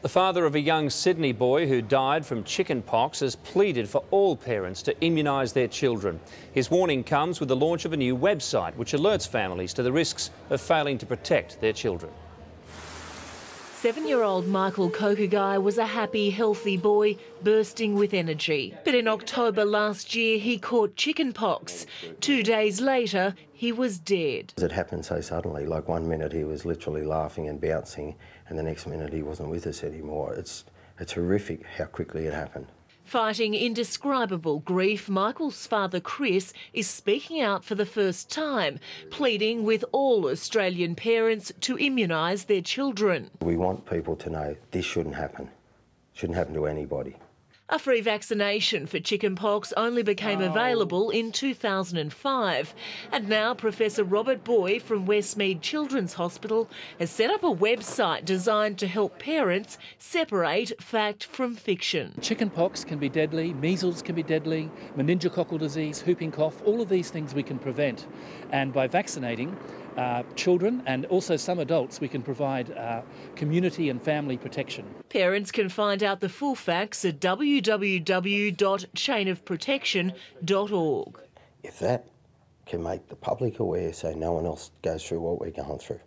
The father of a young Sydney boy who died from chickenpox has pleaded for all parents to immunise their children. His warning comes with the launch of a new website which alerts families to the risks of failing to protect their children. Seven-year-old Michael Kokugai was a happy, healthy boy bursting with energy. But in October last year, he caught chickenpox. Two days later, he was dead. It happened so suddenly, like one minute he was literally laughing and bouncing, and the next minute he wasn't with us anymore. It's, it's horrific how quickly it happened. Fighting indescribable grief, Michael's father Chris is speaking out for the first time, pleading with all Australian parents to immunise their children. We want people to know this shouldn't happen. Shouldn't happen to anybody. A free vaccination for chickenpox only became oh. available in 2005. And now Professor Robert Booy from Westmead Children's Hospital has set up a website designed to help parents separate fact from fiction. Chickenpox can be deadly, measles can be deadly, meningococcal disease, whooping cough, all of these things we can prevent. And by vaccinating, uh, children and also some adults, we can provide uh, community and family protection. Parents can find out the full facts at www.chainofprotection.org. If that can make the public aware so no one else goes through what we're going through.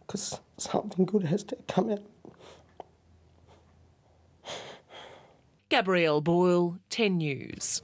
Because something good has to come out. Gabrielle Boyle, 10 News.